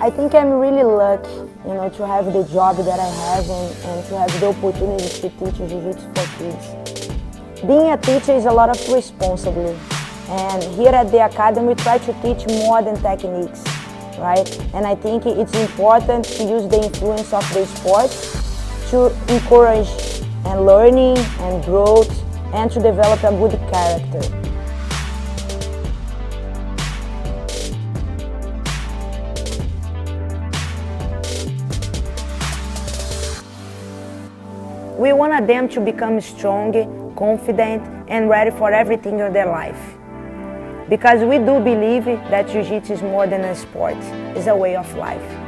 I think I'm really lucky, you know, to have the job that I have and, and to have the opportunity to teach Jiu-Jitsu for kids. Being a teacher is a lot of responsibility. And here at the Academy, we try to teach more than techniques, right? And I think it's important to use the influence of the sport to encourage and learning and growth and to develop a good character. We want them to become strong, confident, and ready for everything in their life. Because we do believe that Jiu-Jitsu is more than a sport, it's a way of life.